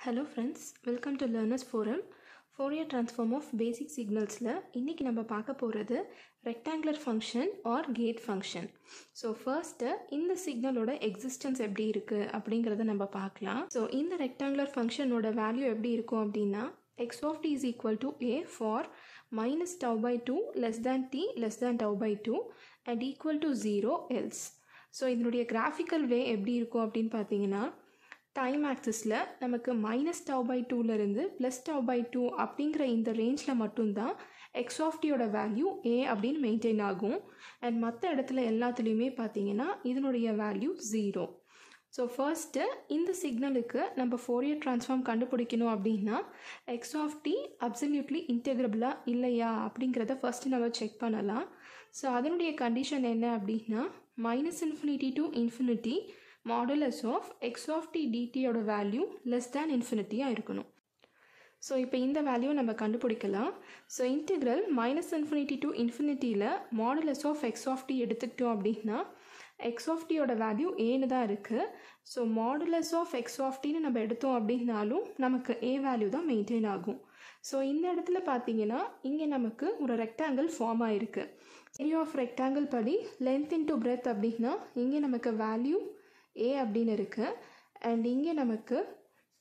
Hello friends welcome to learners forum Fourier transform of basic சிக்னல்ஸில் இன்றைக்கி நம்ம பார்க்க போகிறது rectangular function or gate function so first இந்த சிக்னலோட எக்ஸிஸ்டன்ஸ் எப்படி இருக்குது அப்படிங்கிறத நம்ம பார்க்கலாம். ஸோ இந்த ரெக்டாங்குலர் ஃபங்க்ஷனோட வேல்யூ எப்படி இருக்கும் அப்படின்னா x of t is equal to a for minus tau by two less than t less than tau by two and equal to zero else so இதனுடைய கிராஃபிக்கல் வே எப்படி இருக்கும் அப்படின்னு பார்த்தீங்கன்னா time ஆக்சிஸில் நமக்கு மைனஸ் டவ் பை டூலேருந்து plus tau by two அப்படிங்கிற இந்த ரேஞ்சில் மட்டும்தான் எக்ஸ் ஆஃப் டியோட வேல்யூ ஏ அப்படின்னு மெயின்டைன் ஆகும். அண்ட் மற்ற இடத்துல எல்லாத்துலேயுமே பார்த்தீங்கன்னா இதனுடைய வேல்யூ ஜீரோ ஸோ ஃபர்ஸ்ட்டு இந்த சிக்னலுக்கு நம்ம ஃபோரியர் ட்ரான்ஸ்ஃபார்ம் கண்டுபிடிக்கணும் அப்படின்னா எக்ஸ் ஆஃப் டி அப்சல்யூட்லி இன்டெகிரபிளாக இல்லையா அப்படிங்கிறத ஃபஸ்ட்டு நம்ம செக் பண்ணலாம். ஸோ அதனுடைய கண்டிஷன் என்ன அப்படின்னா minus infinity to infinity modulus of x of t டிடியோட value less than இன்ஃபினிட்டியாக இருக்கணும். ஸோ இப்போ இந்த வேல்யூ நம்ம கண்டுபிடிக்கலாம். So integral minus infinity to இன்ஃபினிட்டியில் modulus of x of t எடுத்துக்கிட்டோம் அப்படின்னா எக்ஸ் ஆஃப் டியோட வேல்யூ ஏன்னு தான் இருக்குது so modulus of x of டின்னு நம்ம எடுத்தோம் அப்படின்னாலும் நமக்கு ஏ வேல்யூ தான் மெயின்டைன் ஆகும். ஸோ இந்த இடத்துல பார்த்தீங்கன்னா இங்கே நமக்கு ஒரு ரெக்டாங்கிள் ஃபார்ம் ஆகிருக்கு ஏரியா ஆஃப் ரெக்டாங்கிள் படி லென்த் இன்ட்டு பிரெத் அப்படின்னா இங்கே நமக்கு வேல்யூ ஏ அப்படின்னு இருக்குது அண்ட் இங்கே நமக்கு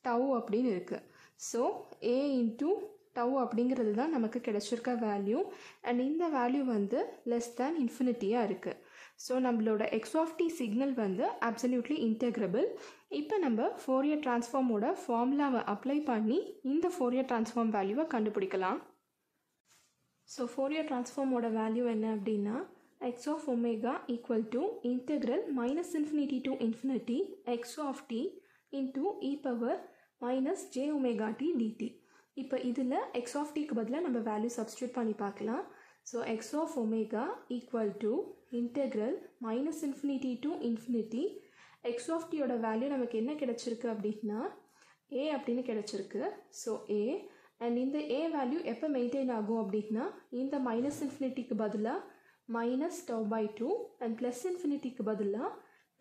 டவ் அப்படின்னு இருக்குது ஸோ ஏ இன்ட்டு டவ் அப்படிங்கிறது தான் நமக்கு கிடச்சிருக்க வேல்யூ அண்ட் இந்த வேல்யூ வந்து லெஸ் தேன் இன்ஃபினிட்டியாக இருக்குது ஸோ நம்மளோட எக்ஸ் ஆஃப் டி சிக்னல் வந்து அப்சல்யூட்லி இன்டெக்ரபிள் இப்போ நம்ம ஃபோரியர் ட்ரான்ஸ்ஃபார்மோட ஃபார்முலாவை அப்ளை பண்ணி இந்த ஃபோரியர் ட்ரான்ஸ்ஃபார்ம் வேல்யூவை கண்டுபிடிக்கலாம். ஸோ ஃபோரியர் ட்ரான்ஸ்ஃபார்மோட வேல்யூ என்ன அப்படின்னா x of omega equal to integral minus infinity to infinity x of t into e power minus j omega t dt இப்போ இதில் x of tக்கு பதிலாக நம்ம வேல்யூ சப்ஸ்டியூட் பண்ணி பார்க்கலாம் so x of omega equal to integral minus infinity to infinity x of t tயோட value நமக்கு என்ன கிடச்சிருக்கு அப்படின்னா a அப்படின்னு கிடச்சிருக்கு ஸோ a அண்ட் இந்த a வேல்யூ எப்போ மெயின்டைன் ஆகும் அப்படின்னா இந்த மைனஸ் இன்ஃபினிட்டிக்கு பதிலாக minus tau by two and plus இன்ஃபினிட்டிக்கு பதிலாக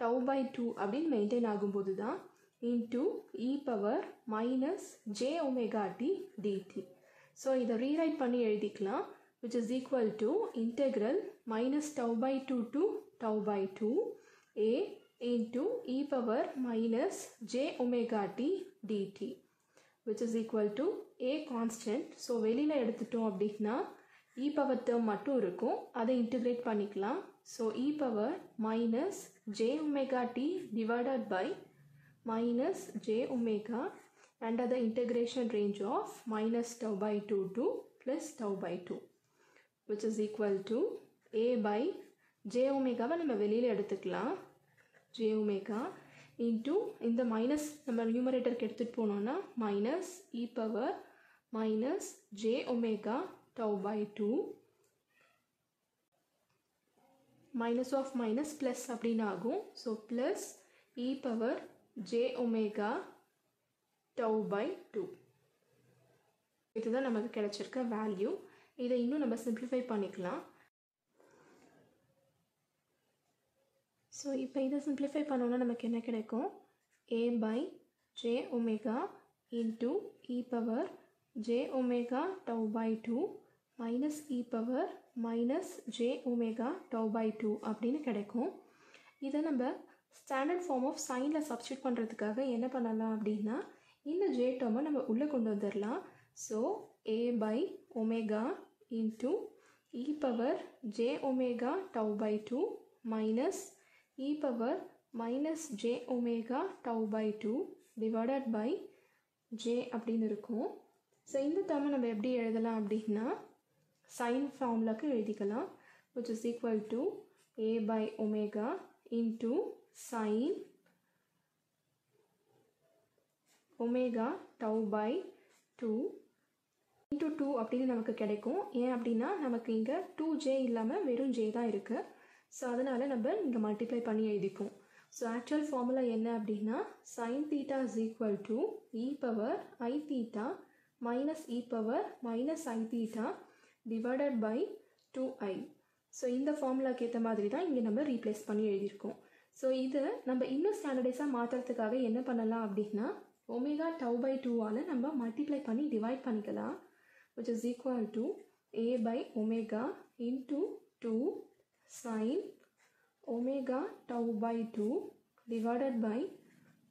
டவ் பை டூ அப்படின்னு மெயின்டைன் ஆகும்போது தான் into e power minus j omega t d t so இதை ரீரைட் பண்ணி எழுதிக்கலாம் which is equal to integral minus tau by two to tau by two a into e power minus j omega t d t which is equal to a constant so வெளியில் எடுத்துட்டோம் அப்படின்னா e power term மட்டும் இருக்கும். அதை integrate பண்ணிக்கலாம். So e power minus j omega t divided by minus j omega under the integration range of minus tau by two to plus tau by two which is equal to a by j ஒமேகாவை நம்ம வெளியில் எடுத்துக்கலாம். J omega into இந்த minus நம்ம நியூமரேட்டருக்கு எடுத்துகிட்டு போனோன்னா minus e power minus j omega tau by 2 minus of minus plus அப்படின்னு ஆகும். So plus e power j omega tau by 2 இதுதான் நமக்கு கிடைச்சிருக்க வேல்யூ இதை இன்னும் நம்ம சிம்பிளிஃபை பண்ணிக்கலாம். ஸோ இப்போ இதை சிம்பிளிஃபை பண்ணோன்னா நமக்கு என்ன கிடைக்கும்? A by j omega into e power j omega tau by 2 minus e power minus j omega tau by 2 அப்படின்னு கிடைக்கும். இதை நம்ம ஸ்டாண்டர்ட் ஃபார்ம் ஆஃப் சைனில் சப்ஸ்டியூட் பண்ணுறதுக்காக என்ன பண்ணலாம் அப்படின்னா இந்த ஜே டேர்மை நம்ம உள்ளே கொண்டு வந்துடலாம். So A by omega into e power j omega tau by two minus e power minus j omega tau by two divided by j அப்படின்னு இருக்கும். ஸோ இந்த டேர்மை நம்ம எப்படி எழுதலாம் அப்படின்னா சைன் ஃபார்முலாக்கு எழுதிக்கலாம் which is equal to A by omega into sine omega tau by two into two அப்படின்னு நமக்கு கிடைக்கும். ஏன் அப்படின்னா நமக்கு இங்கே டூ ஜே இல்லாமல் வெறும் ஜே தான் இருக்குது ஸோ அதனால் நம்ம இங்கே மல்டிப்ளை பண்ணி எழுதிப்போம். ஸோ ஆக்சுவல் ஃபார்முலா என்ன அப்படின்னா sine theta is equal to e power i theta e power minus minus e i theta divided by 2i so இந்த ஃபார்முலாக்கு ஏற்ற மாதிரி தான் இங்கே நம்ம ரீப்ளேஸ் பண்ணி எழுதியிருக்கோம். ஸோ இதை நம்ம இன்னும் ஸ்டாண்டர்டைஸாக மாற்றுறதுக்காக என்ன பண்ணலாம் அப்படின்னா ஒமேகா டவு பை டூவால் நம்ம மல்டிப்ளை பண்ணி டிவைட் பண்ணிக்கலாம். Which is equal to A by omega into two sine omega tau by two divided by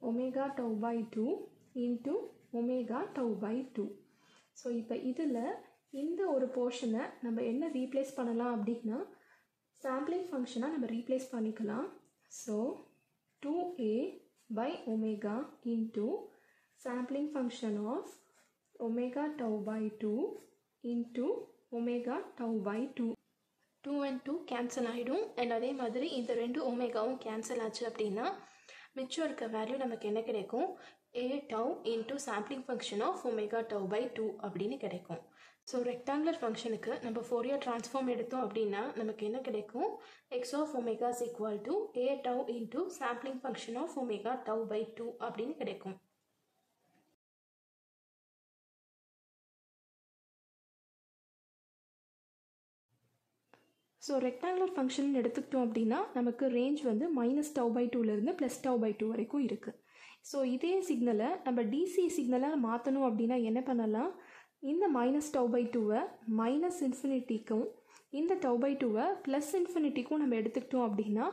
omega tau by two into omega tau by two so இப்போ இதில் இந்த ஒரு போர்ஷனை நம்ம என்ன ரீப்ளேஸ் பண்ணலாம் அப்படின்னா சாம்பிளிங் ஃபங்க்ஷனாக நம்ம ரீப்ளேஸ் பண்ணிக்கலாம். So two A by omega into sampling function of omega tau by two into omega tau by two two and two cancel ஆகிடும் அண்ட் அதே மாதிரி இந்த ரெண்டு ஒமேகாவும் கேன்சல் ஆச்சு அப்படின்னா மிச்சம் இருக்க வேல்யூ நமக்கு என்ன கிடைக்கும்? A tau into sampling function of omega tau by two அப்படின்னு கிடைக்கும். ஸோ ரெக்டாங்குலர் ஃபங்க்ஷனுக்கு நம்ம ஃபோரியர் ட்ரான்ஸ்ஃபார்ம் எடுத்தோம் அப்படின்னா நமக்கு என்ன கிடைக்கும்? X of omega is equal to A tau into sampling function of omega tau by two அப்படின்னு கிடைக்கும். ஸோ ரெக்டாங்குலர் ஃபங்க்ஷன் எடுத்துக்கிட்டோம் அப்படின்னா நமக்கு ரேஞ்ச் வந்து மைனஸ் டவ் பை டூலேருந்து ப்ளஸ் டவ் பை டூ வரைக்கும் இருக்குது ஸோ இதே சிக்னலை நம்ம டிசி சிக்னலாக மாற்றணும் அப்படின்னா என்ன பண்ணலாம்? இந்த மைனஸ் டவ் பை டூவை மைனஸ் இன்ஃபினிட்டிக்கும் இந்த டவ் பை டூவை ப்ளஸ் இன்ஃபினிட்டிக்கும் நம்ம எடுத்துக்கிட்டோம் அப்படின்னா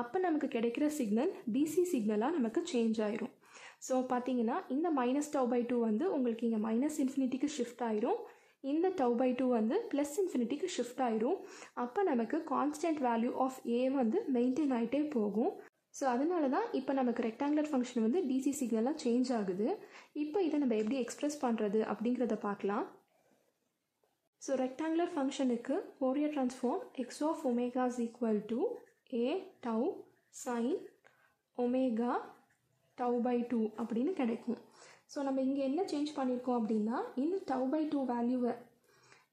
அப்போ நமக்கு கிடைக்கிற சிக்னல் டிசி சிக்னலாக நமக்கு சேஞ்ச் ஆயிரும். ஸோ பார்த்தீங்கன்னா இந்த மைனஸ் டவ் பை டூ வந்து உங்களுக்கு இங்கே மைனஸ் இன்ஃபினிட்டிக்கு ஷிஃப்ட் ஆயிரும். இந்த டவ் பை டூ வந்து ப்ளஸ் இன்ஃபினிட்டிக்கு ஷிஃப்ட் ஆயிரும். அப்போ நமக்கு கான்ஸ்டன்ட் வேல்யூ ஆஃப் ஏ வந்து மெயின்டைன் ஆகிட்டே போகும். ஸோ அதனால தான் இப்போ நமக்கு ரெக்டாங்குலர் ஃபங்க்ஷன் வந்து டிசி சிக்னலாக சேஞ்ச் ஆகுது. இப்போ இதை நம்ம எப்படி எக்ஸ்ப்ரெஸ் பண்ணுறது அப்படிங்கிறத பார்க்கலாம். ஸோ ரெக்டாங்குலர் ஃபங்க்ஷனுக்கு Fourier transform X of omega is equal to A tau sine omega tau by two அப்படின்னு கிடைக்கும். ஸோ நம்ம இங்கே என்ன சேஞ்ச் பண்ணியிருக்கோம் அப்படின்னா இந்த டவு பை டூ வேல்யூவை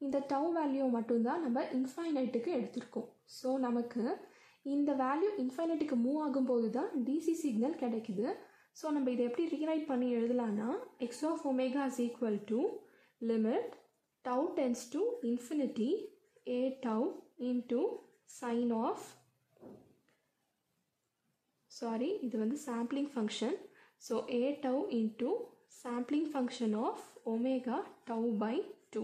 இந்த டவு வேல்யூவை மட்டும்தான் நம்ம இன்ஃபைனைட்டுக்கு எடுத்திருக்கோம். ஸோ நமக்கு இந்த வேல்யூ இன்ஃபைனட்டுக்கு மூவ் ஆகும்போது தான் டிசி சிக்னல் கிடைக்குது ஸோ நம்ம இதை எப்படி ரீரைட் பண்ணி எழுதலான்னா X of omega is equal to limit tau tends to infinity A tau into sine of sorry இது வந்து sampling function so A tau into sampling function of omega tau by 2.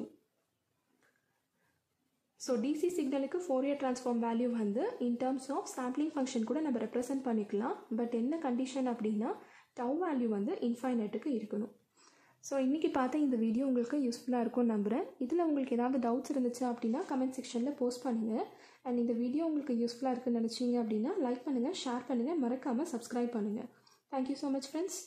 So DC சிக்னலுக்கு Fourier transform value வந்து in terms of sampling function கூட நம்ம represent பண்ணிக்கலாம். But என்ன condition அப்படின்னா tau value வந்து இன்ஃபைனட்டுக்கு இருக்கணும். ஸோ இன்றைக்கி பார்த்த இந்த வீடியோ உங்களுக்கு யூஸ்ஃபுல்லாக இருக்கும்னு நம்புகிறேன் இதில் உங்களுக்கு ஏதாவது டவுட்ஸ் இருந்துச்சு அப்படின்னா கமெண்ட் செக்ஷனில் போஸ்ட் பண்ணுங்கள் அண்ட் இந்த வீடியோ உங்களுக்கு யூஸ்ஃபுல்லாக இருக்குன்னு நினச்சிங்க அப்படின்னா லைக் பண்ணுங்கள் ஷேர் பண்ணுங்கள் மறக்காமல் சப்ஸ்கிரைப் பண்ணுங்கள் தேங்க்யூ ஸோ மச் ஃப்ரெண்ட்ஸ்